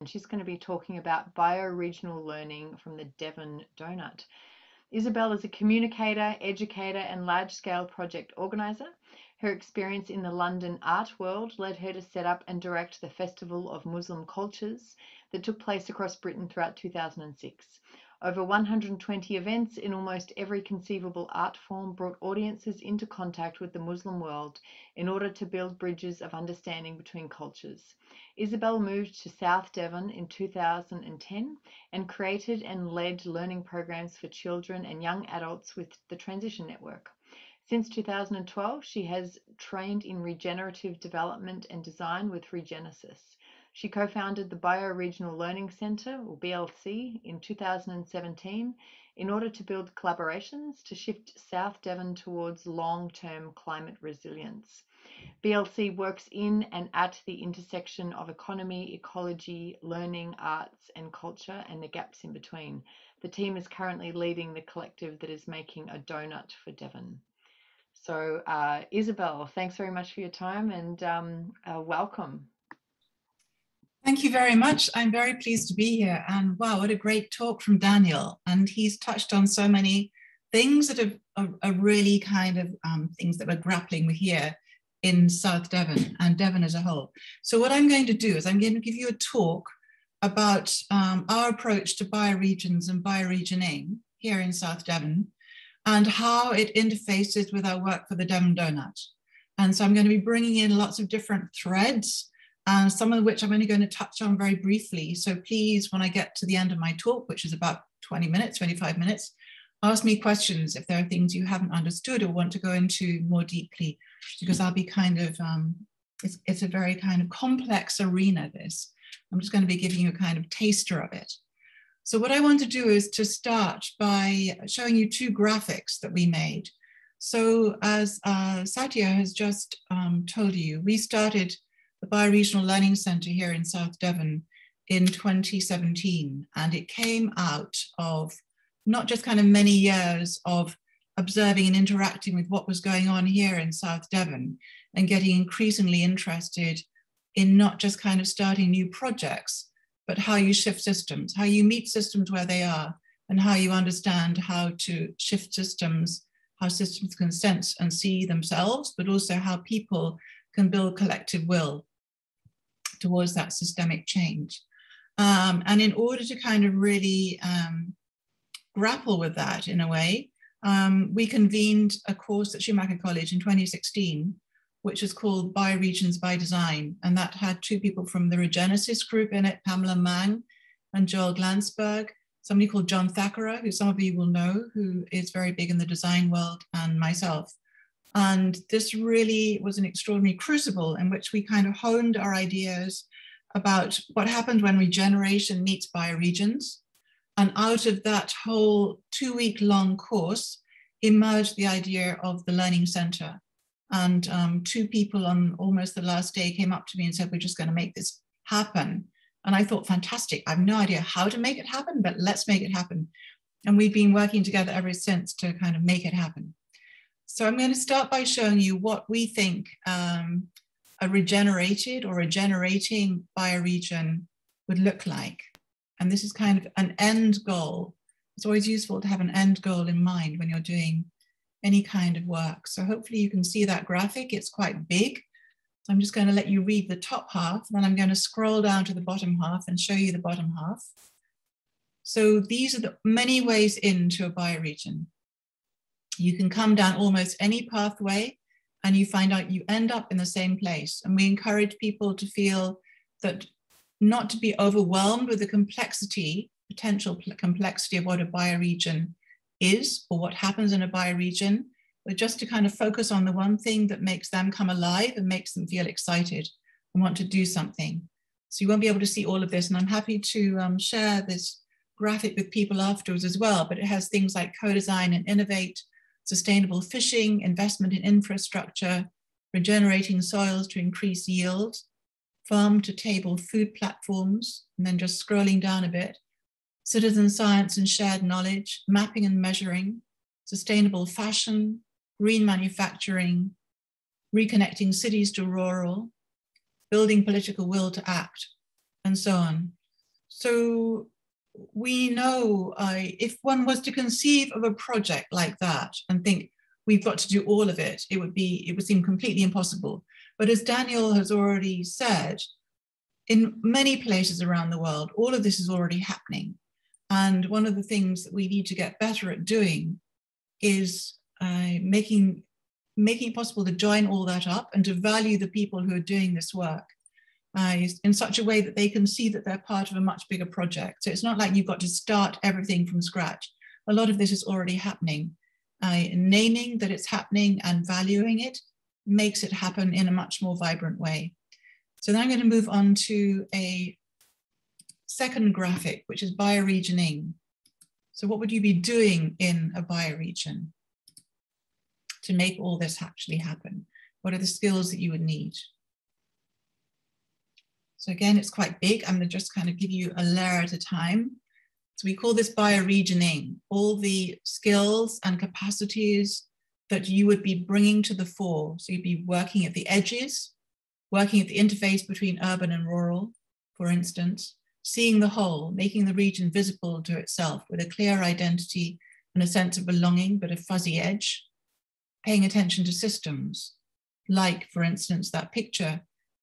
and she's going to be talking about bioregional learning from the Devon Doughnut. Isabel is a communicator, educator, and large scale project organizer. Her experience in the London art world led her to set up and direct the Festival of Muslim Cultures that took place across Britain throughout 2006. Over 120 events in almost every conceivable art form brought audiences into contact with the Muslim world in order to build bridges of understanding between cultures. Isabel moved to South Devon in 2010 and created and led learning programs for children and young adults with the Transition Network. Since 2012, she has trained in regenerative development and design with Regenesis. She co-founded the Bioregional Learning Centre, or BLC, in 2017 in order to build collaborations to shift South Devon towards long-term climate resilience. BLC works in and at the intersection of economy, ecology, learning, arts and culture and the gaps in between. The team is currently leading the collective that is making a donut for Devon. So uh, Isabel, thanks very much for your time and um, uh, welcome. Thank you very much. I'm very pleased to be here. And wow, what a great talk from Daniel. And he's touched on so many things that are, are, are really kind of um, things that we're grappling with here in South Devon and Devon as a whole. So what I'm going to do is I'm going to give you a talk about um, our approach to bioregions and bioregioning here in South Devon and how it interfaces with our work for the Devon Doughnut. And so I'm going to be bringing in lots of different threads uh, some of which I'm only going to touch on very briefly. So please, when I get to the end of my talk, which is about 20 minutes, 25 minutes, ask me questions if there are things you haven't understood or want to go into more deeply, because I'll be kind of, um, it's, it's a very kind of complex arena, this. I'm just going to be giving you a kind of taster of it. So what I want to do is to start by showing you two graphics that we made. So as uh, Satya has just um, told you, we started the Bioregional Learning Centre here in South Devon in 2017. And it came out of not just kind of many years of observing and interacting with what was going on here in South Devon and getting increasingly interested in not just kind of starting new projects, but how you shift systems, how you meet systems where they are, and how you understand how to shift systems, how systems can sense and see themselves, but also how people can build collective will towards that systemic change. Um, and in order to kind of really um, grapple with that in a way, um, we convened a course at Schumacher College in 2016, which is called Bioregions by Design. And that had two people from the Regenesis group in it, Pamela Mang and Joel Glanzberg, somebody called John Thackara, who some of you will know, who is very big in the design world, and myself. And this really was an extraordinary crucible in which we kind of honed our ideas about what happened when regeneration meets bioregions. And out of that whole two week long course emerged the idea of the Learning Center. And um, two people on almost the last day came up to me and said, We're just going to make this happen. And I thought, fantastic. I have no idea how to make it happen, but let's make it happen. And we've been working together ever since to kind of make it happen. So I'm going to start by showing you what we think um, a regenerated or a generating bioregion would look like. And this is kind of an end goal. It's always useful to have an end goal in mind when you're doing any kind of work. So hopefully you can see that graphic. It's quite big. So I'm just going to let you read the top half, then I'm going to scroll down to the bottom half and show you the bottom half. So these are the many ways into a bioregion. You can come down almost any pathway and you find out you end up in the same place. And we encourage people to feel that not to be overwhelmed with the complexity, potential complexity of what a bioregion is or what happens in a bioregion, but just to kind of focus on the one thing that makes them come alive and makes them feel excited and want to do something. So you won't be able to see all of this. And I'm happy to um, share this graphic with people afterwards as well, but it has things like co-design and innovate, sustainable fishing, investment in infrastructure, regenerating soils to increase yield, farm to table food platforms, and then just scrolling down a bit, citizen science and shared knowledge, mapping and measuring, sustainable fashion, green manufacturing, reconnecting cities to rural, building political will to act, and so on. so we know uh, if one was to conceive of a project like that and think we've got to do all of it, it would be it would seem completely impossible. But as Daniel has already said, in many places around the world, all of this is already happening. And one of the things that we need to get better at doing is uh, making making it possible to join all that up and to value the people who are doing this work uh, in such a way that they can see that they're part of a much bigger project. So it's not like you've got to start everything from scratch. A lot of this is already happening. Uh, naming that it's happening and valuing it makes it happen in a much more vibrant way. So then I'm going to move on to a second graphic, which is bioregioning. So what would you be doing in a bioregion to make all this actually happen? What are the skills that you would need? So again, it's quite big. I'm going to just kind of give you a layer at a time. So we call this bioregioning, all the skills and capacities that you would be bringing to the fore. So you'd be working at the edges, working at the interface between urban and rural, for instance, seeing the whole, making the region visible to itself with a clear identity and a sense of belonging, but a fuzzy edge, paying attention to systems, like, for instance, that picture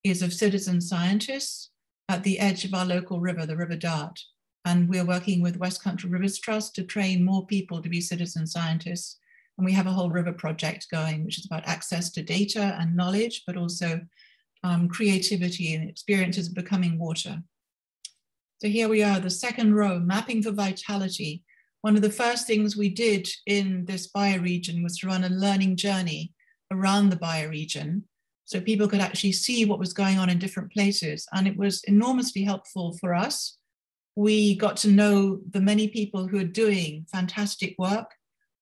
is of citizen scientists at the edge of our local river, the River Dart. And we're working with West Country Rivers Trust to train more people to be citizen scientists. And we have a whole river project going, which is about access to data and knowledge, but also um, creativity and experiences of becoming water. So here we are, the second row, mapping for vitality. One of the first things we did in this bioregion was to run a learning journey around the bioregion so people could actually see what was going on in different places. And it was enormously helpful for us. We got to know the many people who are doing fantastic work.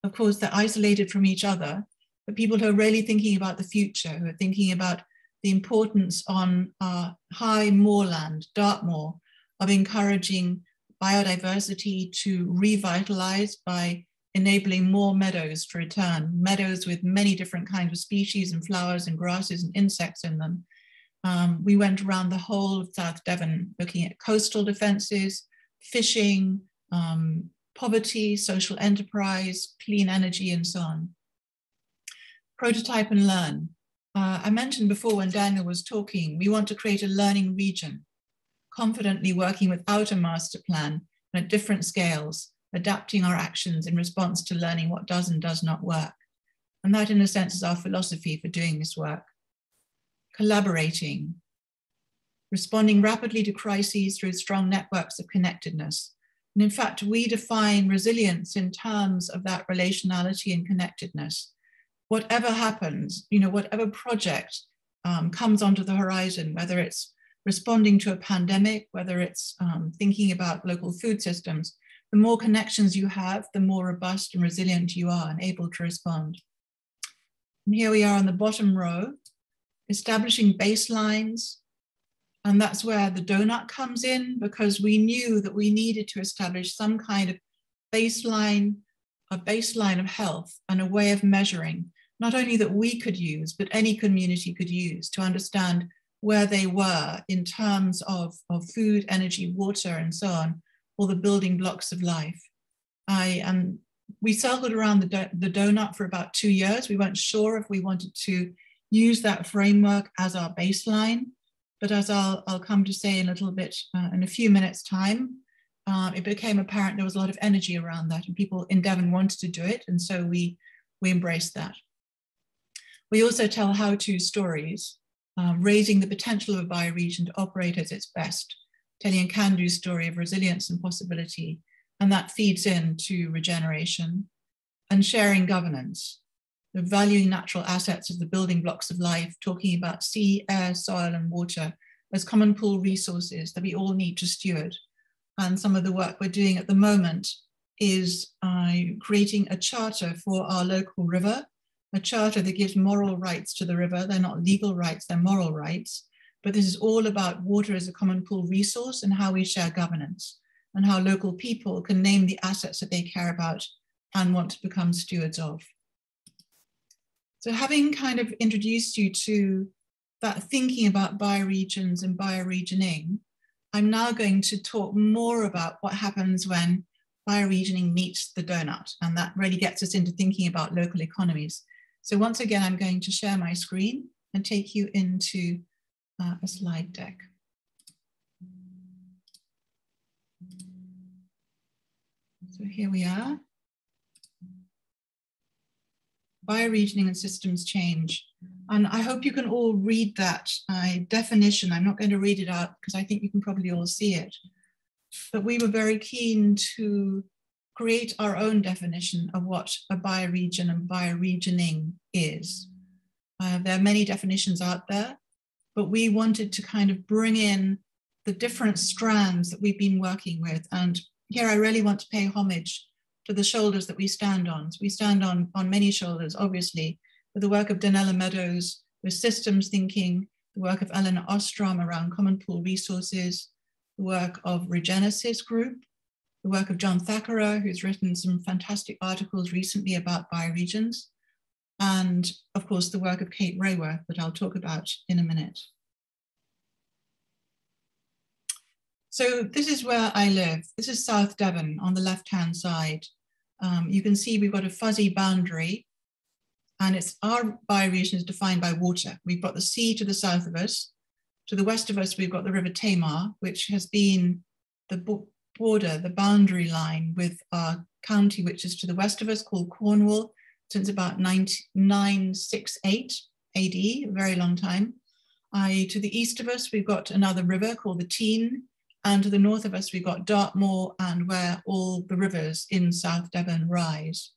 Of course, they're isolated from each other, but people who are really thinking about the future, who are thinking about the importance on our high moorland, Dartmoor, of encouraging biodiversity to revitalize by enabling more meadows to return, meadows with many different kinds of species and flowers and grasses and insects in them. Um, we went around the whole of South Devon looking at coastal defenses, fishing, um, poverty, social enterprise, clean energy, and so on. Prototype and learn. Uh, I mentioned before when Daniel was talking, we want to create a learning region, confidently working without a master plan and at different scales adapting our actions in response to learning what does and does not work. And that, in a sense, is our philosophy for doing this work. Collaborating, responding rapidly to crises through strong networks of connectedness. And in fact, we define resilience in terms of that relationality and connectedness. Whatever happens, you know, whatever project um, comes onto the horizon, whether it's responding to a pandemic, whether it's um, thinking about local food systems, the more connections you have, the more robust and resilient you are and able to respond. And here we are on the bottom row, establishing baselines. And that's where the donut comes in because we knew that we needed to establish some kind of baseline, a baseline of health and a way of measuring, not only that we could use, but any community could use to understand where they were in terms of, of food, energy, water, and so on, or the building blocks of life. I um, we circled around the, do- the donut for about two years. We weren't sure if we wanted to use that framework as our baseline, but as I'll, I'll come to say in a little bit uh, in a few minutes time, uh, it became apparent there was a lot of energy around that and people in Devon wanted to do it. And so we, we embraced that. We also tell how-to stories, uh, raising the potential of a bioregion to operate as its best telling a can-do story of resilience and possibility, and that feeds into regeneration and sharing governance, the valuing natural assets of the building blocks of life, talking about sea, air, soil, and water as common pool resources that we all need to steward. And some of the work we're doing at the moment is uh, creating a charter for our local river, a charter that gives moral rights to the river. They're not legal rights, they're moral rights but this is all about water as a common pool resource and how we share governance and how local people can name the assets that they care about and want to become stewards of. So having kind of introduced you to that thinking about bioregions and bioregioning, I'm now going to talk more about what happens when bioregioning meets the donut. And that really gets us into thinking about local economies. So once again, I'm going to share my screen and take you into uh, a slide deck. So here we are. Bioregioning and systems change. And I hope you can all read that uh, definition. I'm not going to read it out because I think you can probably all see it. But we were very keen to create our own definition of what a bioregion and bioregioning is. Uh, there are many definitions out there, but we wanted to kind of bring in the different strands that we've been working with. And here I really want to pay homage to the shoulders that we stand on. So we stand on, on many shoulders, obviously, with the work of Donella Meadows, with systems thinking, the work of Elinor Ostrom around common pool resources, the work of Regenesis Group, the work of John Thackara, who's written some fantastic articles recently about bioregions, and of course the work of Kate Raworth that I'll talk about in a minute. So this is where I live. This is South Devon on the left-hand side. Um, you can see we've got a fuzzy boundary and it's our bioregion is defined by water. We've got the sea to the south of us. To the west of us, we've got the River Tamar, which has been the border, the boundary line with our county, which is to the west of us called Cornwall since about 968 AD, a very long time. I, to the east of us, we've got another river called the Teign, and to the north of us, we've got Dartmoor and where all the rivers in South Devon rise.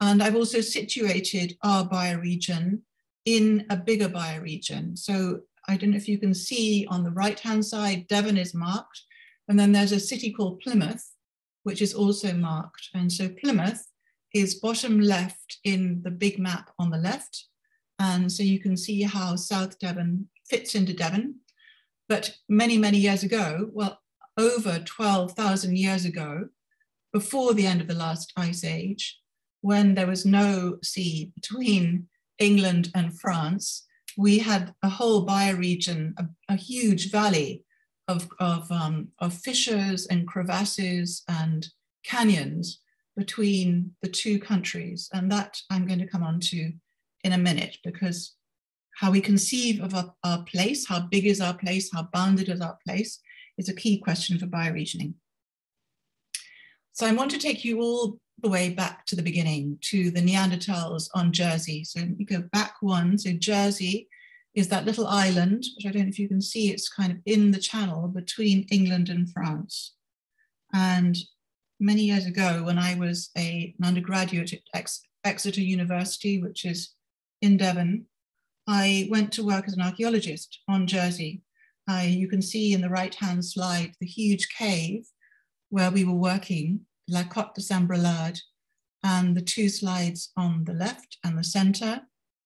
And I've also situated our bioregion in a bigger bioregion. So I don't know if you can see on the right-hand side, Devon is marked. And then there's a city called Plymouth, which is also marked. And so Plymouth is bottom left in the big map on the left. And so you can see how South Devon fits into Devon. But many, many years ago, well, over 12,000 years ago, before the end of the last ice age, when there was no sea between England and France, we had a whole bioregion, a, a huge valley of, of, um, of fissures and crevasses and canyons between the two countries. And that I'm going to come on to in a minute because how we conceive of our, our place, how big is our place, how bounded is our place, is a key question for bioregioning. So I want to take you all the way back to the beginning, to the Neanderthals on Jersey. So me go back one. So Jersey is that little island, which I don't know if you can see, it's kind of in the channel between England and France. And many years ago, when I was a, an undergraduate at Ex Exeter University, which is in Devon, I went to work as an archaeologist on Jersey. You can see in the right-hand slide the huge cave where we were working, La Cotte de Saint-Brelade, and the two slides on the left and the center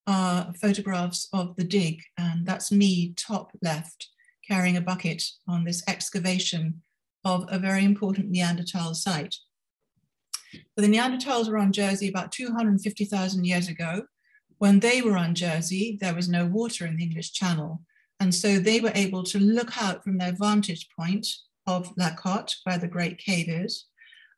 are photographs of the dig, and that's me top left carrying a bucket on this excavation of a very important Neanderthal site. So the Neanderthals were on Jersey about 250,000 years ago, when they were on Jersey, there was no water in the English Channel. And so they were able to look out from their vantage point of La Cotte, where the Great Cave is,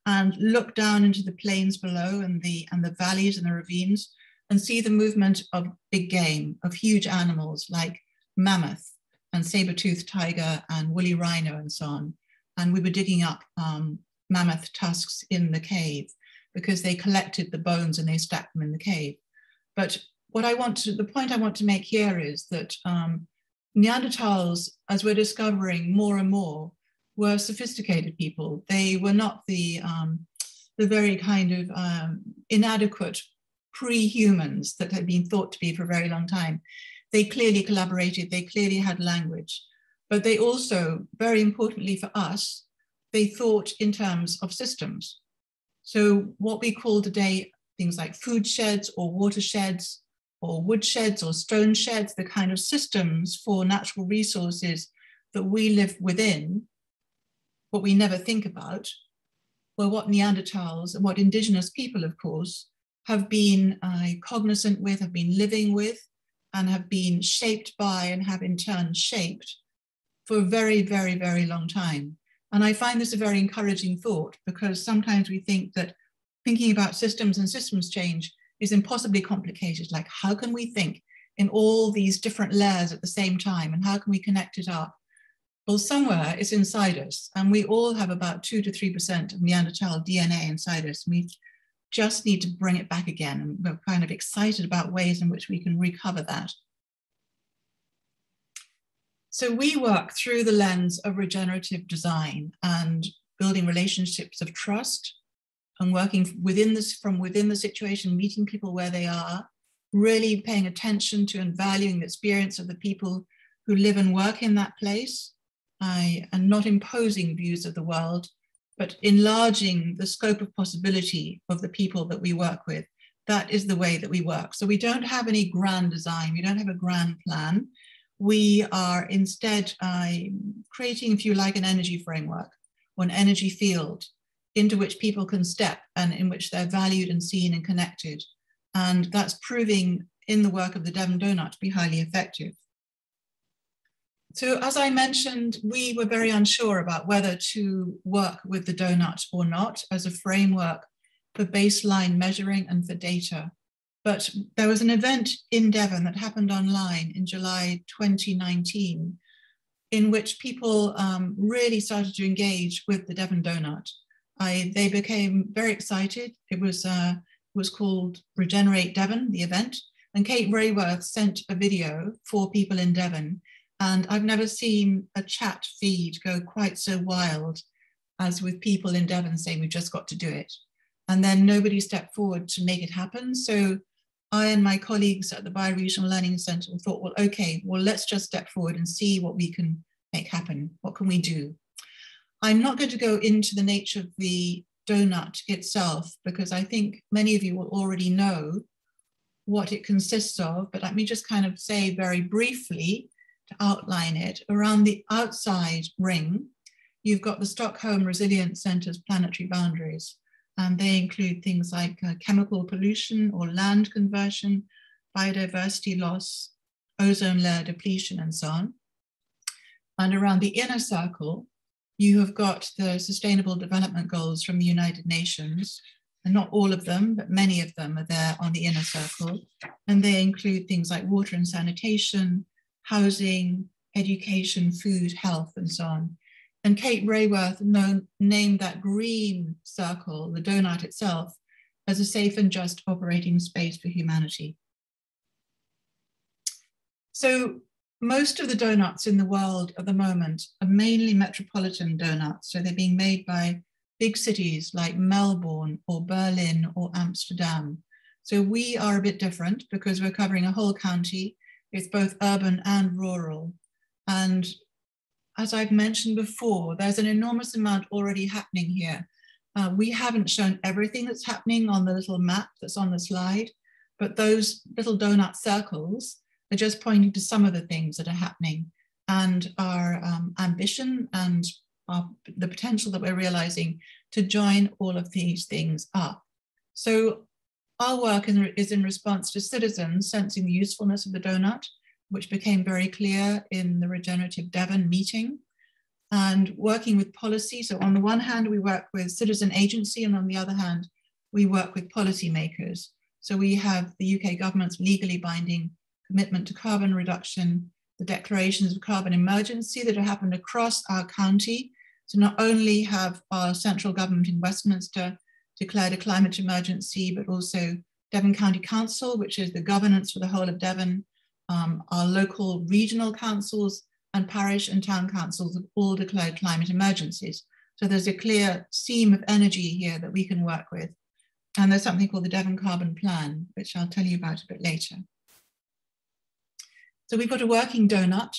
and look down into the plains below and the, and the valleys and the ravines and see the movement of big game, of huge animals like mammoth and saber-toothed tiger and woolly rhino and so on. And we were digging up um, mammoth tusks in the cave because they collected the bones and they stacked them in the cave. But what I want to, the point I want to make here is that um, Neanderthals, as we're discovering more and more, were sophisticated people. They were not the, um, the very kind of um, inadequate pre-humans that had been thought to be for a very long time. They clearly collaborated, they clearly had language, but they also, very importantly for us, they thought in terms of systems. So what we call today things like food sheds or watersheds or woodsheds or stone sheds, the kind of systems for natural resources that we live within, what we never think about, were what Neanderthals and what indigenous people, of course, have been uh, cognizant with, have been living with, and have been shaped by, and have in turn shaped for a very, very, very long time. And I find this a very encouraging thought because sometimes we think that thinking about systems and systems change is impossibly complicated. Like, how can we think in all these different layers at the same time? And how can we connect it up? Well, somewhere it's inside us. And we all have about two to 3% of Neanderthal DNA inside us. We just need to bring it back again. And we're kind of excited about ways in which we can recover that. So we work through the lens of regenerative design and building relationships of trust and working within this from within the situation, meeting people where they are, really paying attention to and valuing the experience of the people who live and work in that place, I, and not imposing views of the world, but enlarging the scope of possibility of the people that we work with. That is the way that we work. So we don't have any grand design, we don't have a grand plan we are instead uh, creating, if you like, an energy framework or an energy field into which people can step and in which they're valued and seen and connected. And that's proving in the work of the Devon Doughnut to be highly effective. So as I mentioned, we were very unsure about whether to work with the donut or not as a framework for baseline measuring and for data. But there was an event in Devon that happened online in July 2019, in which people um, really started to engage with the Devon Doughnut. I, they became very excited. It was, uh, was called Regenerate Devon, the event. And Kate Raworth sent a video for people in Devon. And I've never seen a chat feed go quite so wild as with people in Devon saying, we've just got to do it. And then nobody stepped forward to make it happen. So I and my colleagues at the Bioregional Learning Centre thought, well, okay, well, let's just step forward and see what we can make happen. What can we do? I'm not going to go into the nature of the donut itself because I think many of you will already know what it consists of, but let me just kind of say very briefly to outline it. Around the outside ring, you've got the Stockholm Resilience Centre's planetary boundaries and they include things like uh, chemical pollution or land conversion, biodiversity loss, ozone layer depletion, and so on. And around the inner circle, you have got the Sustainable Development Goals from the United Nations, and not all of them, but many of them are there on the inner circle. And they include things like water and sanitation, housing, education, food, health, and so on. And Kate Raworth known, named that green circle, the donut itself, as a safe and just operating space for humanity. So most of the donuts in the world at the moment are mainly metropolitan donuts. So they're being made by big cities like Melbourne or Berlin or Amsterdam. So we are a bit different because we're covering a whole county. It's both urban and rural. And as I've mentioned before, there's an enormous amount already happening here. Uh, we haven't shown everything that's happening on the little map that's on the slide, but those little donut circles are just pointing to some of the things that are happening and our um, ambition and our, the potential that we're realizing to join all of these things up. So our work in, is in response to citizens sensing the usefulness of the donut which became very clear in the Regenerative Devon meeting, and working with policy. So, on the one hand, we work with citizen agency, and on the other hand, we work with policymakers. So, we have the UK government's legally binding commitment to carbon reduction, the declarations of carbon emergency that have happened across our county. So, not only have our central government in Westminster declared a climate emergency, but also Devon County Council, which is the governance for the whole of Devon, um, our local regional councils and parish and town councils have all declared climate emergencies. So there's a clear seam of energy here that we can work with. And there's something called the Devon Carbon Plan, which I'll tell you about a bit later. So we've got a working donut.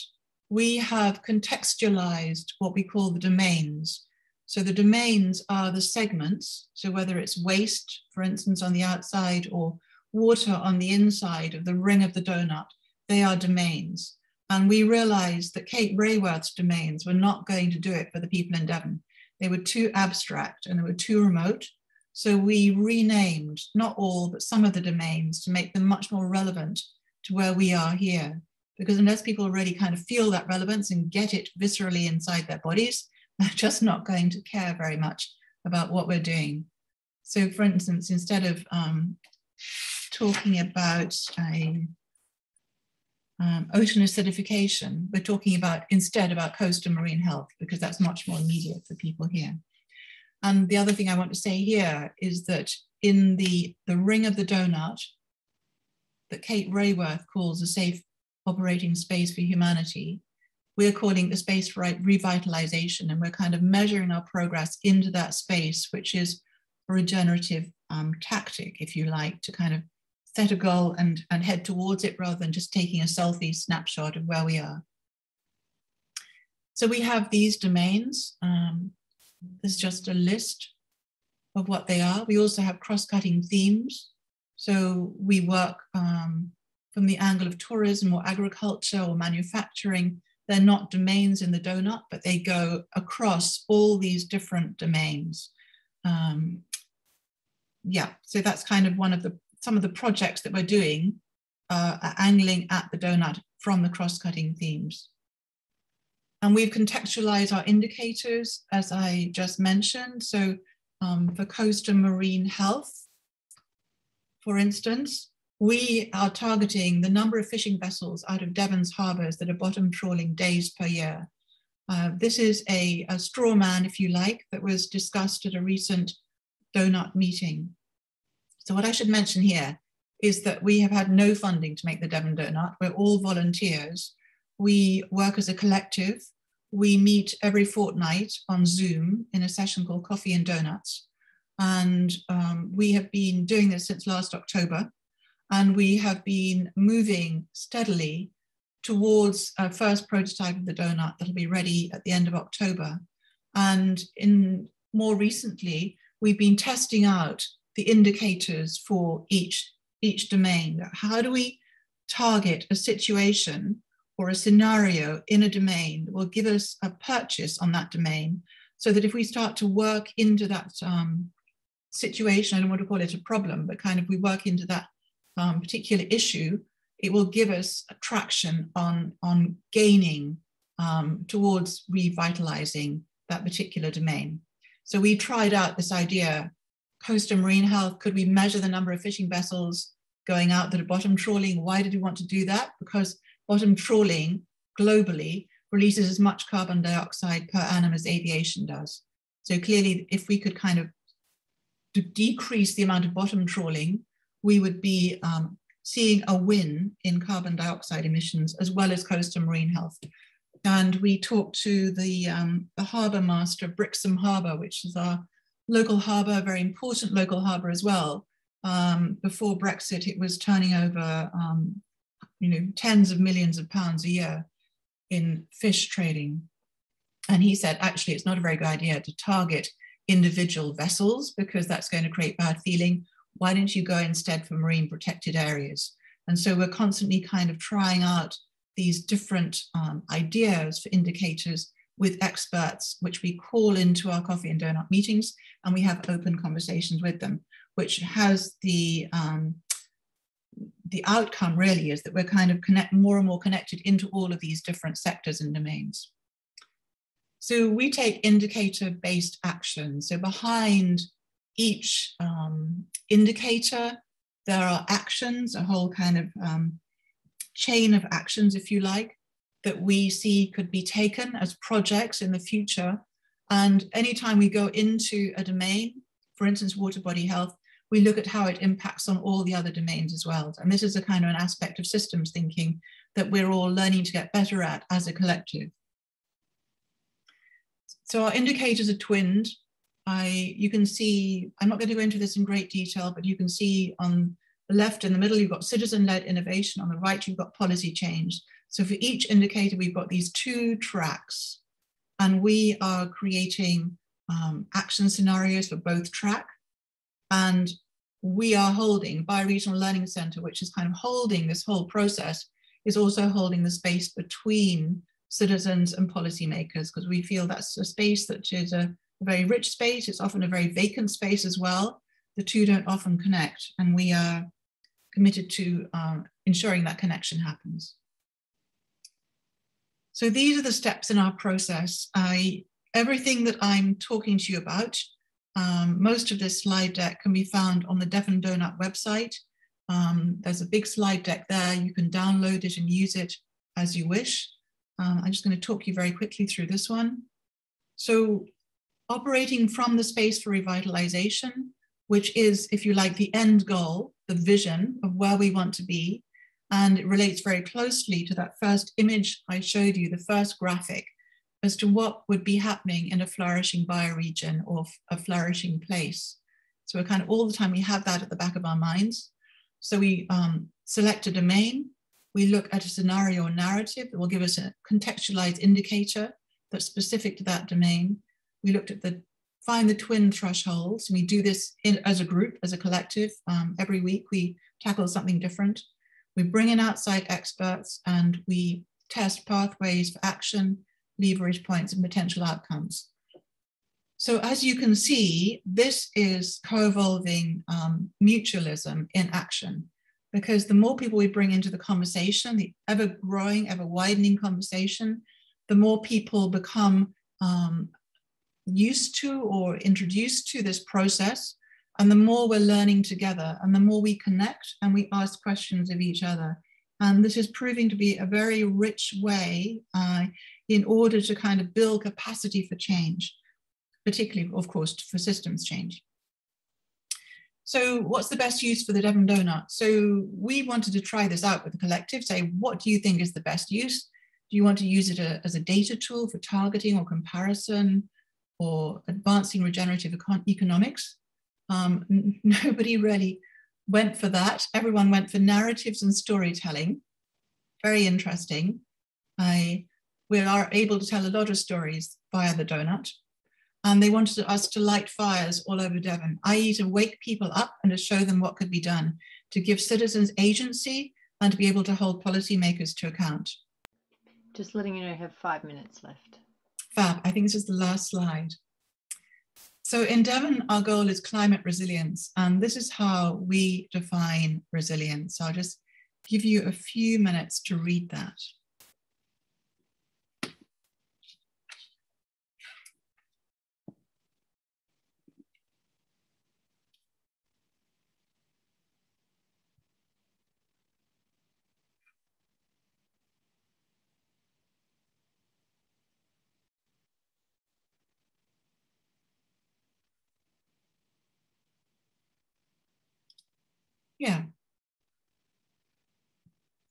We have contextualized what we call the domains. So the domains are the segments. So whether it's waste, for instance, on the outside or water on the inside of the ring of the donut, they are domains. And we realized that Kate Raworth's domains were not going to do it for the people in Devon. They were too abstract and they were too remote. So we renamed not all, but some of the domains to make them much more relevant to where we are here because unless people really kind of feel that relevance and get it viscerally inside their bodies, they're just not going to care very much about what we're doing. So, for instance, instead of um, talking about a um, ocean acidification, we're talking about instead about coast and marine health because that's much more immediate for people here. And the other thing I want to say here is that in the, the ring of the donut that Kate Raworth calls a safe operating space for humanity, we're calling the space for revitalization. And we're kind of measuring our progress into that space, which is a regenerative um, tactic, if you like, to kind of set a goal and, and head towards it rather than just taking a selfie snapshot of where we are. So we have these domains. Um, there's just a list of what they are. We also have cross-cutting themes. So we work um, from the angle of tourism or agriculture or manufacturing. They're not domains in the donut, but they go across all these different domains. Um, yeah, so that's kind of one of the some of the projects that we're doing uh, are angling at the donut from the cross-cutting themes. And we've contextualized our indicators, as I just mentioned. So um, for coast and marine health, for instance, we are targeting the number of fishing vessels out of Devon's harbours that are bottom trawling days per year. Uh, this is a, a straw man, if you like, that was discussed at a recent donut meeting. So what I should mention here is that we have had no funding to make the Devon Doughnut. We're all volunteers. We work as a collective. We meet every fortnight on Zoom in a session called Coffee and Donuts. And um, we have been doing this since last October. And we have been moving steadily towards a first prototype of the donut that'll be ready at the end of October. And in more recently, we've been testing out the indicators for each, each domain. How do we target a situation or a scenario in a domain that will give us a purchase on that domain so that if we start to work into that um, situation, I don't want to call it a problem, but kind of we work into that um, particular issue, it will give us traction on, on gaining um, towards revitalizing that particular domain. So we tried out this idea coast and marine health? Could we measure the number of fishing vessels going out that are bottom trawling? Why did we want to do that? Because bottom trawling globally releases as much carbon dioxide per annum as aviation does. So clearly, if we could kind of decrease the amount of bottom trawling, we would be um, seeing a win in carbon dioxide emissions as well as coast and marine health. And we talked to the, um, the harbour master of Brixham Harbour, which is our local harbour, very important local harbour as well. Um, before Brexit, it was turning over, um, you know, tens of millions of pounds a year in fish trading. And he said, actually, it's not a very good idea to target individual vessels because that's going to create bad feeling. Why don't you go instead for marine protected areas? And so we're constantly kind of trying out these different um, ideas for indicators with experts, which we call into our coffee and donut meetings, and we have open conversations with them, which has the um, the outcome really is that we're kind of connect more and more connected into all of these different sectors and domains. So we take indicator-based action. So behind each um, indicator, there are actions, a whole kind of um, chain of actions, if you like, that we see could be taken as projects in the future. And anytime we go into a domain, for instance, water body health, we look at how it impacts on all the other domains as well. And this is a kind of an aspect of systems thinking that we're all learning to get better at as a collective. So our indicators are twinned. I, you can see, I'm not going to go into this in great detail, but you can see on the left in the middle, you've got citizen-led innovation. On the right, you've got policy change. So for each indicator, we've got these two tracks and we are creating um, action scenarios for both track. And we are holding, Bioregional Learning Center, which is kind of holding this whole process, is also holding the space between citizens and policymakers, because we feel that's a space that is a, a very rich space. It's often a very vacant space as well. The two don't often connect, and we are committed to um, ensuring that connection happens. So these are the steps in our process. I, everything that I'm talking to you about, um, most of this slide deck can be found on the Devon Doughnut website. Um, there's a big slide deck there. You can download it and use it as you wish. Um, I'm just going to talk you very quickly through this one. So operating from the space for revitalization, which is, if you like, the end goal, the vision of where we want to be. And it relates very closely to that first image I showed you, the first graphic, as to what would be happening in a flourishing bioregion or a flourishing place. So we're kind of all the time, we have that at the back of our minds. So we um, select a domain, we look at a scenario or narrative that will give us a contextualized indicator that's specific to that domain. We looked at the find the twin thresholds. We do this in, as a group, as a collective. Um, every week we tackle something different. We bring in outside experts and we test pathways for action, leverage points, and potential outcomes. So as you can see, this is co-evolving um, mutualism in action because the more people we bring into the conversation, the ever growing, ever widening conversation, the more people become um, used to or introduced to this process, and the more we're learning together, and the more we connect and we ask questions of each other. And this is proving to be a very rich way uh, in order to kind of build capacity for change, particularly, of course, for systems change. So what's the best use for the Devon Doughnut? So we wanted to try this out with the collective, say, what do you think is the best use? Do you want to use it a, as a data tool for targeting or comparison or advancing regenerative econ economics? Um, nobody really went for that. Everyone went for narratives and storytelling. Very interesting. I, we are able to tell a lot of stories via the donut and they wanted us to light fires all over Devon, i.e., to wake people up and to show them what could be done, to give citizens agency and to be able to hold policymakers to account. Just letting you know, you have five minutes left. Fab, I think this is the last slide. So in Devon, our goal is climate resilience, and this is how we define resilience. So I'll just give you a few minutes to read that. Yeah.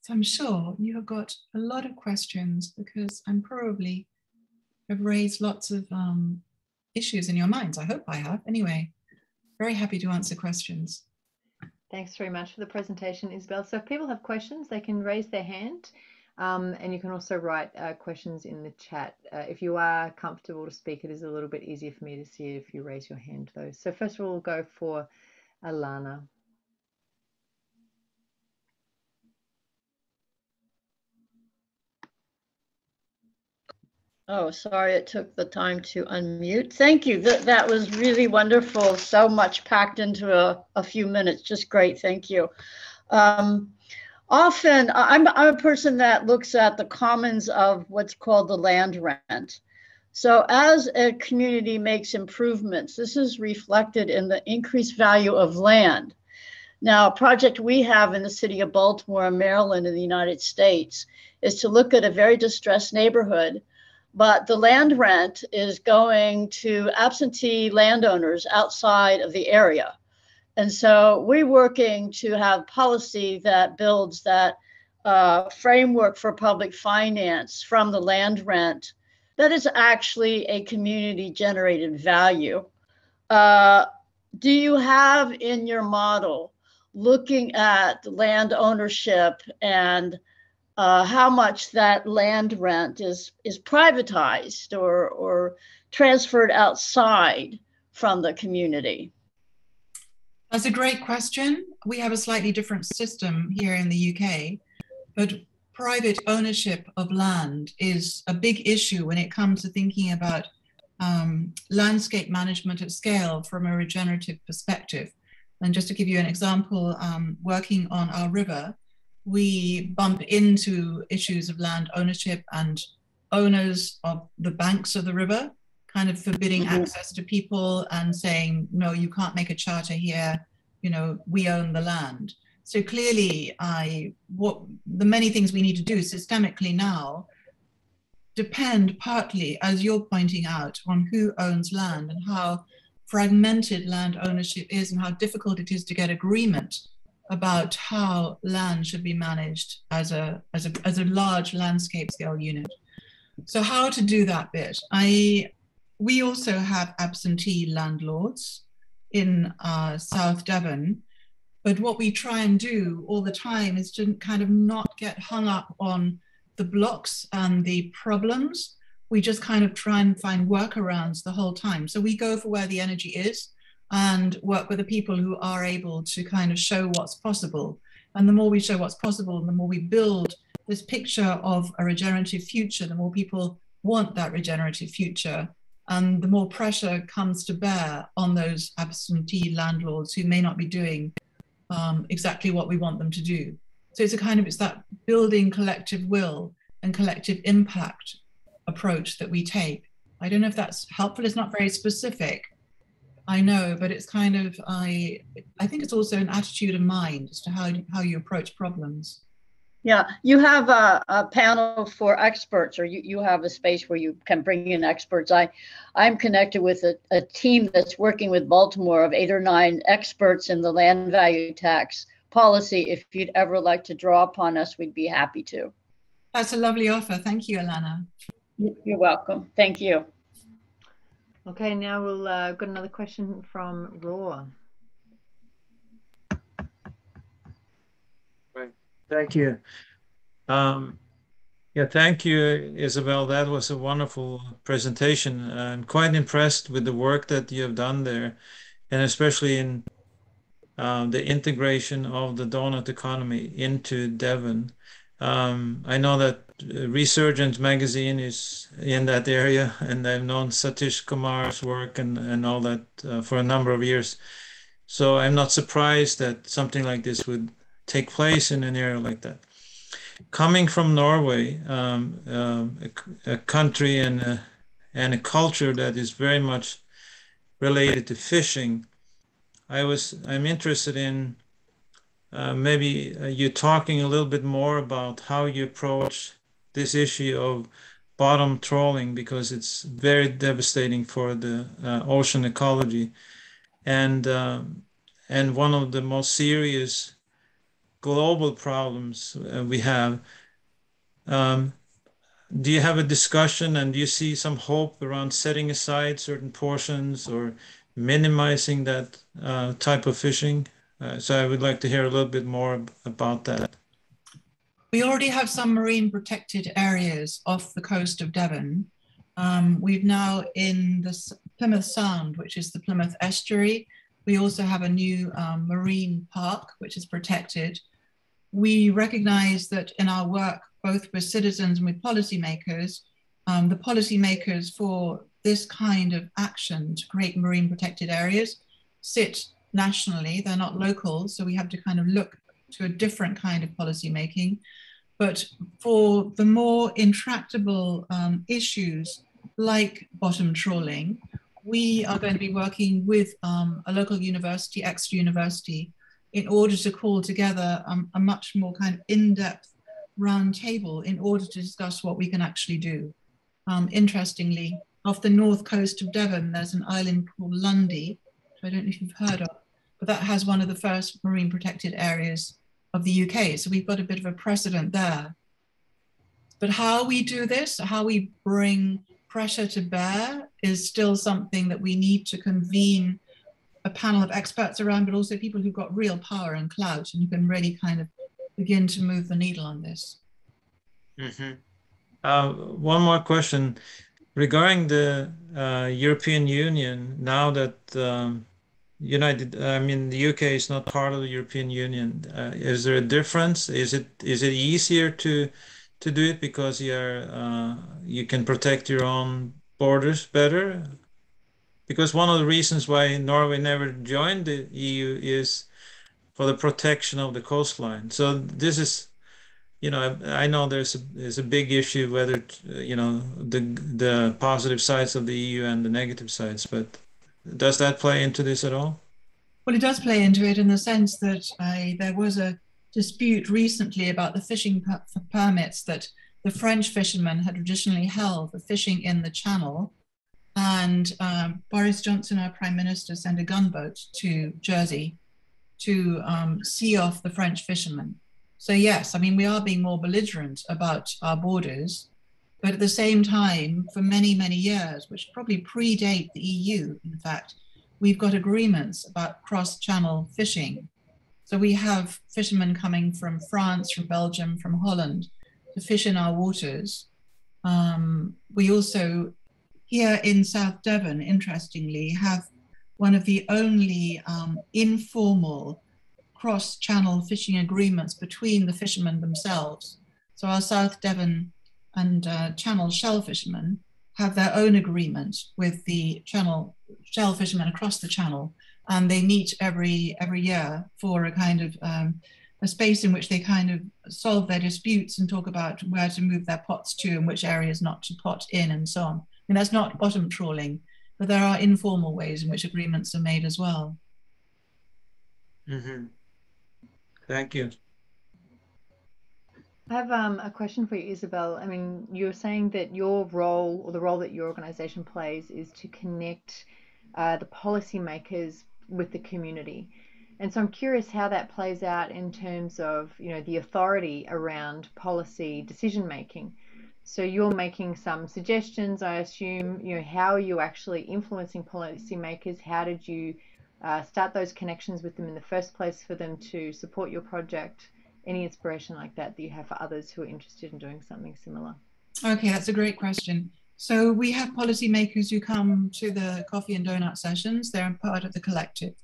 So I'm sure you have got a lot of questions because I'm probably have raised lots of um, issues in your minds. I hope I have. Anyway, very happy to answer questions. Thanks very much for the presentation, Isabel. So if people have questions, they can raise their hand um, and you can also write uh, questions in the chat. Uh, if you are comfortable to speak, it is a little bit easier for me to see if you raise your hand though. So first of all, we'll go for Alana. Oh, sorry, it took the time to unmute. Thank you. That, that was really wonderful. So much packed into a, a few minutes. Just great. Thank you. Um, often, I'm, I'm a person that looks at the commons of what's called the land rent. So as a community makes improvements, this is reflected in the increased value of land. Now, a project we have in the city of Baltimore, Maryland, in the United States, is to look at a very distressed neighborhood but the land rent is going to absentee landowners outside of the area. And so we're working to have policy that builds that uh, framework for public finance from the land rent that is actually a community generated value. Uh, do you have in your model looking at land ownership and uh, how much that land rent is is privatized or or transferred outside from the community? That's a great question. We have a slightly different system here in the UK, but private ownership of land is a big issue when it comes to thinking about um, landscape management at scale from a regenerative perspective. And just to give you an example, um, working on our river, we bump into issues of land ownership and owners of the banks of the river, kind of forbidding mm-hmm. access to people and saying, no, you can't make a charter here. You know, we own the land. So clearly, I what the many things we need to do systemically now depend partly, as you're pointing out, on who owns land and how fragmented land ownership is and how difficult it is to get agreement about how land should be managed as a, as a, as a large landscape scale unit. So how to do that bit? I, we also have absentee landlords in uh, South Devon, but what we try and do all the time is to kind of not get hung up on the blocks and the problems. We just kind of try and find workarounds the whole time. So we go for where the energy is and work with the people who are able to kind of show what's possible. And the more we show what's possible, and the more we build this picture of a regenerative future, the more people want that regenerative future. And the more pressure comes to bear on those absentee landlords who may not be doing um, exactly what we want them to do. So it's a kind of, it's that building collective will and collective impact approach that we take. I don't know if that's helpful. It's not very specific, I know, but it's kind of I I think it's also an attitude of mind as to how how you approach problems. Yeah, you have a, a, panel for experts, or you, you have a space where you can bring in experts. I, I'm connected with a, a team that's working with Baltimore of eight or nine experts in the land value tax policy. If you'd ever like to draw upon us, we'd be happy to. That's a lovely offer. Thank you, Alana. You're welcome. Thank you. Okay, now we'll uh, got another question from Raw. Right. Thank you. Um, yeah, thank you, Isabel. That was a wonderful presentation. I'm quite impressed with the work that you have done there, and especially in um, the integration of the donut economy into Devon. Um, I know that Resurgence magazine is in that area, and I've known Satish Kumar's work and, and all that uh, for a number of years. So I'm not surprised that something like this would take place in an area like that. Coming from Norway, um, uh, a, a, country and a, and a culture that is very much related to fishing, I was I'm interested in uh, maybe uh, you talking a little bit more about how you approach this issue of bottom trawling because it's very devastating for the uh, ocean ecology and um, and one of the most serious global problems uh, we have um, do you have a discussion and do you see some hope around setting aside certain portions or minimizing that uh, type of fishing uh, so I would like to hear a little bit more about that. We already have some marine protected areas off the coast of Devon. Um, we've now in the Plymouth Sound, which is the Plymouth estuary, we also have a new um, marine park, which is protected. We recognize that in our work, both with citizens and with policymakers, um, the policymakers for this kind of action to create marine protected areas sit nationally, they're not local, so we have to kind of look to a different kind of policy making. But for the more intractable um, issues like bottom trawling, we are going to be working with um, a local university, Exeter University, in order to call together um, a much more kind of in-depth roundtable in order to discuss what we can actually do. Um, interestingly, off the north coast of Devon, there's an island called Lundy, which I don't know if you've heard of, that has one of the first marine protected areas of the UK. So we've got a bit of a precedent there. But how we do this, how we bring pressure to bear, is still something that we need to convene a panel of experts around, but also people who've got real power and clout and who can really kind of begin to move the needle on this. Mm-hmm. Uh, one more question regarding the uh, European Union. Now that um, United, I mean, the UK is not part of the European Union. Uh, is there a difference? Is it is it easier to to do it because you're uh, you can protect your own borders better? Because one of the reasons why Norway never joined the EU is for the protection of the coastline. So this is you know, I, know there's a, there's a big issue whether, you know, the the positive sides of the EU and the negative sides, but does that play into this at all? Well, it does play into it in the sense that I, there was a dispute recently about the fishing per permits that the French fishermen had traditionally held for fishing in the channel. And um, Boris Johnson, our prime minister, sent a gunboat to Jersey to um, see off the French fishermen. So, yes, I mean, we are being more belligerent about our borders. But at the same time, for many, many years, which probably predate the EU, in fact, we've got agreements about cross channel fishing. So we have fishermen coming from France, from Belgium, from Holland to fish in our waters. Um, we also, here in South Devon, interestingly, have one of the only um, informal cross channel fishing agreements between the fishermen themselves. So our South Devon and uh, channel shell fishermen have their own agreement with the channel shell fishermen across the channel, and they meet every every year for a kind of um, a space in which they kind of solve their disputes and talk about where to move their pots to and which areas not to pot in and so on. And that's not bottom trawling, but there are informal ways in which agreements are made as well. Mm-hmm. Thank you. I have um, a question for you, Isabel. I mean, you're saying that your role or the role that your organization plays is to connect uh, the policymakers with the community. And so I'm curious how that plays out in terms of, you know, the authority around policy decision making. So you're making some suggestions, I assume, you know, how are you actually influencing policymakers? How did you uh, start those connections with them in the first place for them to support your project? Any inspiration like that that you have for others who are interested in doing something similar? Okay, that's a great question. So we have policymakers who come to the coffee and donut sessions. They're part of the collective.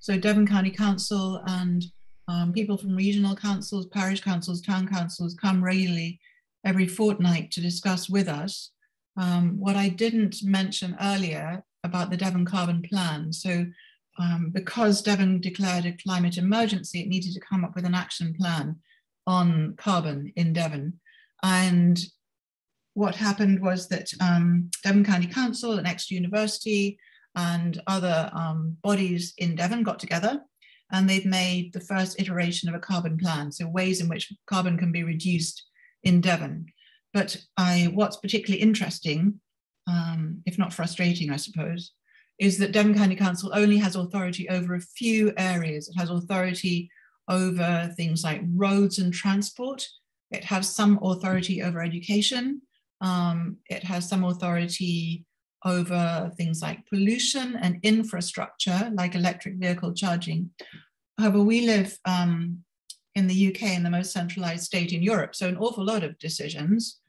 So Devon County Council and um, people from regional councils, parish councils, town councils come regularly every fortnight to discuss with us. Um, what I didn't mention earlier about the Devon Carbon Plan. So um, because Devon declared a climate emergency, it needed to come up with an action plan on carbon in Devon. And what happened was that um, Devon County Council and Exeter University and other um, bodies in Devon got together and they've made the first iteration of a carbon plan, so ways in which carbon can be reduced in Devon. But I, what's particularly interesting, um, if not frustrating, I suppose, is that Devon County Council only has authority over a few areas. It has authority over things like roads and transport. It has some authority over education. Um, it has some authority over things like pollution and infrastructure, like electric vehicle charging. However, we live um, in the UK in the most centralized state in Europe, so an awful lot of decisions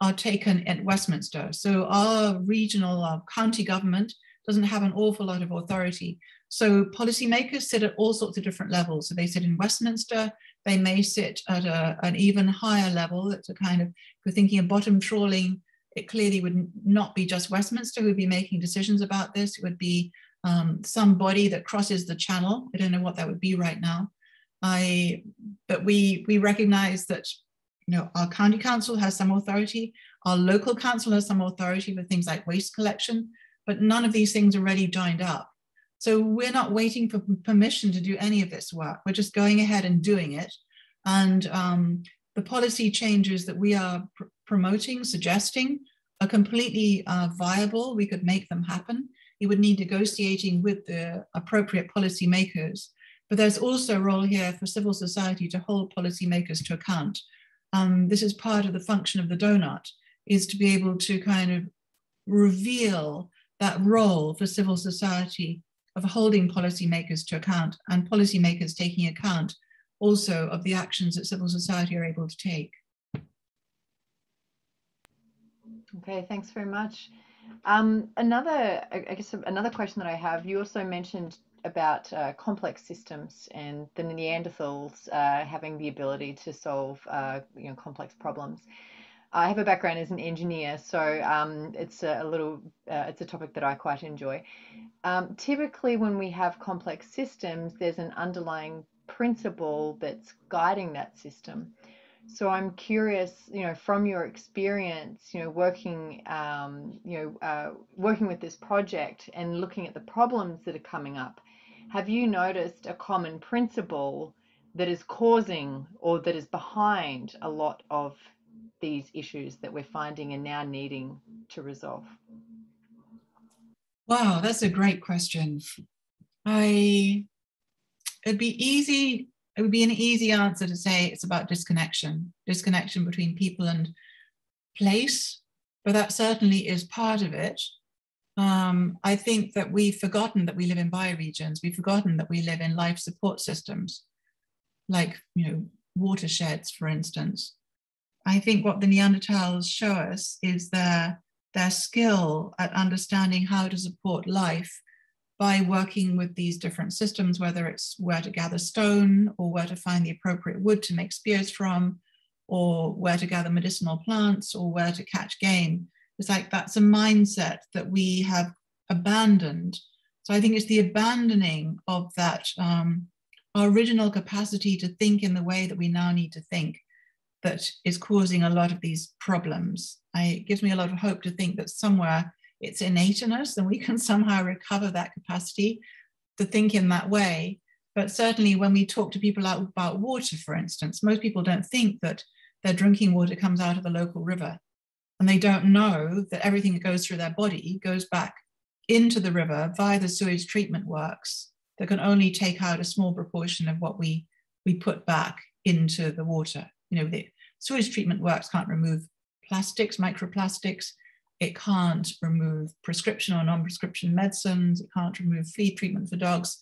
are taken at Westminster. So our regional, our county government doesn't have an awful lot of authority. So policymakers sit at all sorts of different levels. So they sit in Westminster, they may sit at a, an even higher level. That's a kind of, if we're thinking of bottom trawling, it clearly would not be just Westminster who would be making decisions about this. It would be um, some body that crosses the channel. I don't know what that would be right now. I, but we we recognize that you know our county council has some authority, our local council has some authority for things like waste collection but none of these things are really joined up. So we're not waiting for permission to do any of this work. We're just going ahead and doing it. And um, the policy changes that we are pr promoting, suggesting, are completely uh, viable. We could make them happen. You would need negotiating with the appropriate policymakers. But there's also a role here for civil society to hold policymakers to account. Um, this is part of the function of the donut, is to be able to kind of reveal that role for civil society of holding policymakers to account and policymakers taking account also of the actions that civil society are able to take. Okay, thanks very much. Um, another, I guess, another question that I have. You also mentioned about uh, complex systems and the Neanderthals uh, having the ability to solve, uh, you know, complex problems. I have a background as an engineer, so um, it's a, little uh, it's a topic that I quite enjoy. Um, typically, when we have complex systems, there's an underlying principle that's guiding that system. So I'm curious, you know, from your experience, you know, working, um, you know, uh, working with this project and looking at the problems that are coming up, have you noticed a common principle that is causing or that is behind a lot of these issues that we're finding and now needing to resolve? Wow, that's a great question. I it'd be easy it would be an easy answer to say it's about disconnection, disconnection between people and place, but that certainly is part of it. Um, I think that we've forgotten that we live in bioregions. We've forgotten that we live in life support systems, like you know watersheds, for instance. I think what the Neanderthals show us is their their skill at understanding how to support life by working with these different systems, whether it's where to gather stone or where to find the appropriate wood to make spears from, or where to gather medicinal plants or where to catch game. It's like that's a mindset that we have abandoned. So I think it's the abandoning of that um, our original capacity to think in the way that we now need to think that is causing a lot of these problems. I, it gives me a lot of hope to think that somewhere it's innate in us and we can somehow recover that capacity to think in that way. But certainly, when we talk to people about water, for instance, most people don't think that their drinking water comes out of the local river. And they don't know that everything that goes through their body goes back into the river via the sewage treatment works that can only take out a small proportion of what we, we put back into the water. You know, the sewage treatment works can't remove plastics, microplastics, it can't remove prescription or non-prescription medicines. It can't remove flea treatment for dogs.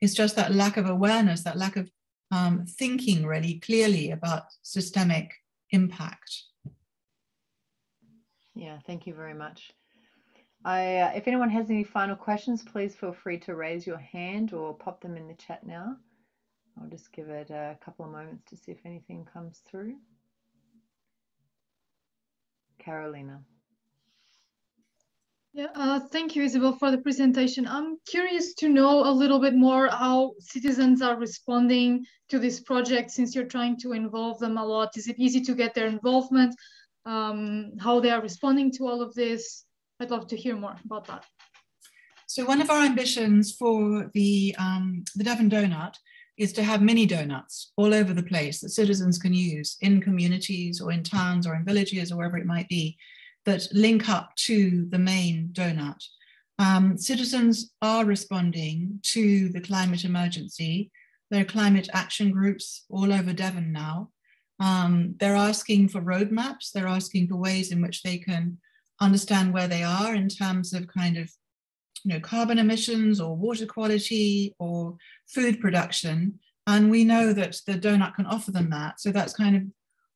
It's just that lack of awareness, that lack of um, thinking really clearly about systemic impact. Yeah, thank you very much. I, uh, if anyone has any final questions, please feel free to raise your hand or pop them in the chat now. I'll just give it a couple of moments to see if anything comes through. Carolina. Yeah, uh, thank you, Isabel, for the presentation. I'm curious to know a little bit more how citizens are responding to this project since you're trying to involve them a lot. Is it easy to get their involvement? Um, how they are responding to all of this? I'd love to hear more about that. So one of our ambitions for the, um, the Devon Doughnut is to have mini donuts all over the place that citizens can use in communities or in towns or in villages or wherever it might be that link up to the main donut. Um, citizens are responding to the climate emergency. There are climate action groups all over Devon now. Um, they're asking for roadmaps. They're asking for ways in which they can understand where they are in terms of kind of you know, carbon emissions or water quality or food production. And we know that the donut can offer them that. So that's kind of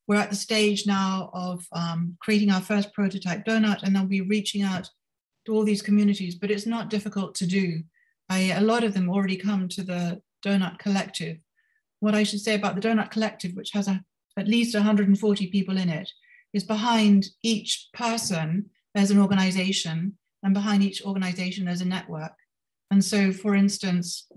we're at the stage now of um, creating our first prototype donut, and they'll be reaching out to all these communities, but it's not difficult to do. I, a lot of them already come to the Donut Collective. What I should say about the Donut Collective, which has a, at least 140 people in it, is behind each person, there's an organization, and behind each organization, there's a network. And so, for instance,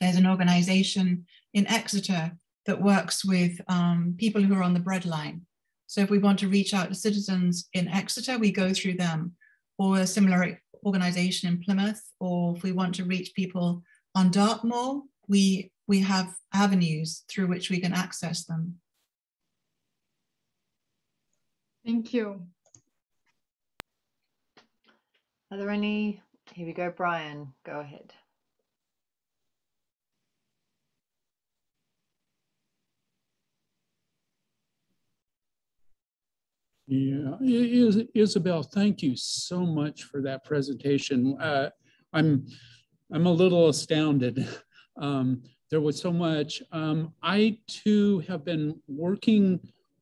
there's an organization in Exeter that works with um, people who are on the breadline. So if we want to reach out to citizens in Exeter, we go through them, or a similar organization in Plymouth, or if we want to reach people on Dartmoor, we, we have avenues through which we can access them. Thank you. Are there any? Here we go, Brian. Go ahead. Yeah, Isabel, thank you so much for that presentation. Uh, I'm, I'm a little astounded. Um, there was so much. Um, I too have been working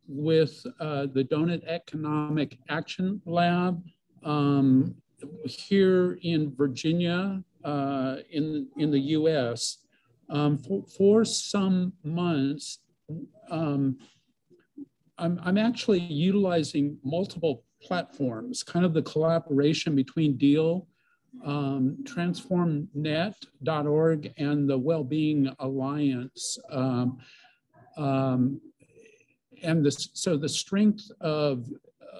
with uh, the Doughnut Economic Action Lab um, here in Virginia, uh, in, in the US, um, for, for some months. Um, I'm, I'm actually utilizing multiple platforms, kind of the collaboration between DEAL, um, transformnet.org, and the Wellbeing Alliance. Um, um, and this, so the strength of,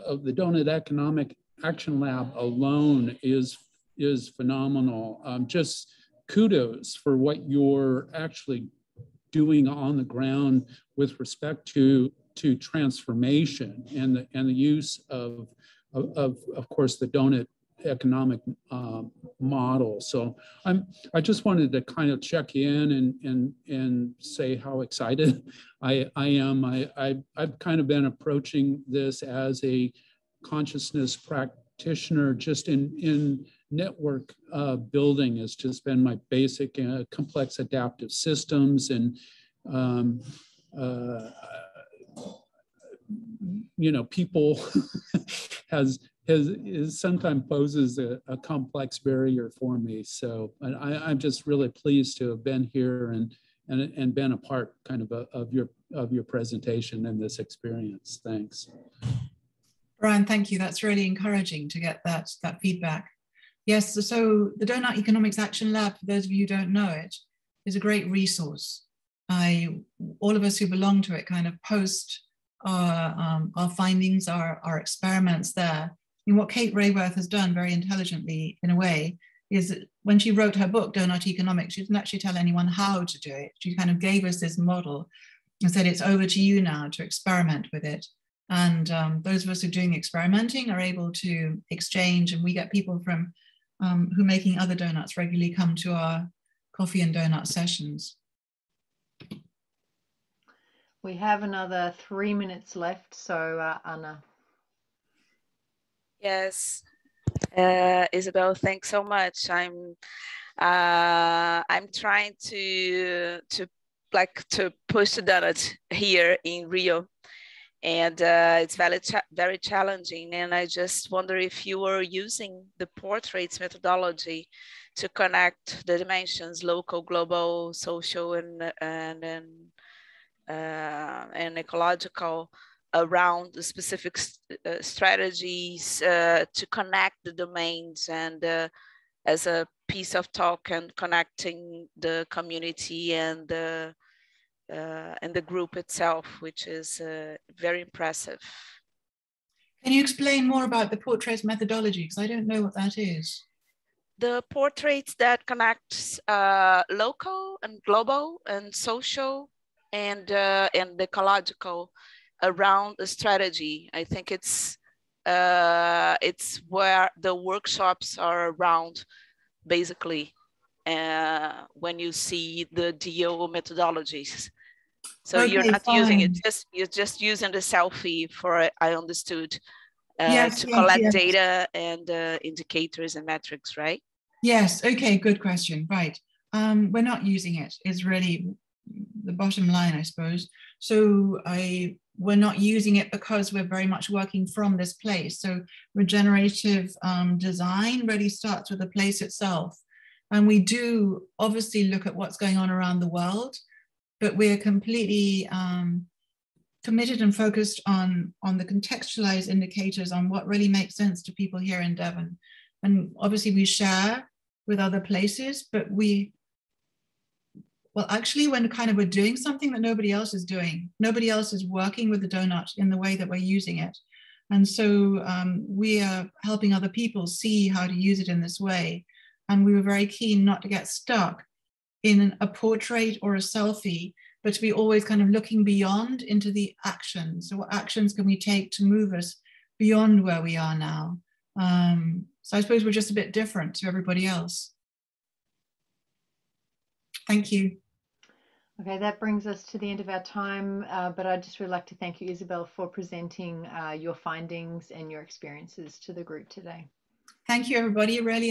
of the Doughnut Economic Action Lab alone is, is phenomenal. Um, just kudos for what you're actually doing on the ground with respect to, to transformation and the, and the use of, of, of, of course, the donut economic um, model. So I'm I just wanted to kind of check in and and and say how excited I I am. I, I I've kind of been approaching this as a consciousness practitioner just in in network uh, building has just been my basic uh, complex adaptive systems and um, uh, you know people has has is sometimes poses a, a, complex barrier for me. So I, am just really pleased to have been here and, and, and been a part kind of a, of your of your presentation and this experience. Thanks. Brian, thank you. That's really encouraging to get that, that feedback. Yes, so the Doughnut Economics Action Lab, for those of you who don't know it, is a great resource. I, all of us who belong to it kind of post our, um, our findings, our, our experiments there mean, what Kate Raworth has done very intelligently, in a way, is when she wrote her book, Doughnut Economics, she didn't actually tell anyone how to do it. She kind of gave us this model and said, it's over to you now to experiment with it. And um, those of us who are doing the experimenting are able to exchange, and we get people from um, who are making other donuts regularly come to our coffee and donut sessions. We have another three minutes left, so uh, Anna. Yes, uh, Isabel, thanks so much. I'm uh, I'm trying to to like to push the donut here in Rio, and uh, it's very cha very challenging. And I just wonder if you were using the portraits methodology to connect the dimensions: local, global, social, and and and uh, and ecological around the specific uh, strategies uh, to connect the domains and uh, as a piece of talk and connecting the community and the uh, and the group itself, which is uh, very impressive. Can you explain more about the portraits methodology? Because I don't know what that is. The portraits that connects uh, local and global and social and and ecological around the strategy. I think it's uh, it's where the workshops are around, basically, uh, when you see the DO methodologies. So okay, you're not fine. using it, just you're just using the selfie for I understood uh, yes, to yes, collect yes. data and uh, indicators and metrics, right? Yes. Okay. Good question. Right. Um, we're not using it. it. Is really the bottom line, I suppose. So I we're not using it because we're very much working from this place. So regenerative um, design really starts with the place itself. And we do obviously look at what's going on around the world, but we're completely um, committed and focused on, on the contextualized indicators on what really makes sense to people here in Devon. And obviously we share with other places, but we well, actually, when kind of we're doing something that nobody else is doing, nobody else is working with the donut in the way that we're using it. And so um, we are helping other people see how to use it in this way. And we were very keen not to get stuck in a portrait or a selfie, but to be always kind of looking beyond into the actions. So, what actions can we take to move us beyond where we are now? Um, so, I suppose we're just a bit different to everybody else. Thank you. Okay, that brings us to the end of our time, uh, but I'd just really like to thank you, Isabel, for presenting uh, your findings and your experiences to the group today. Thank you, everybody. Really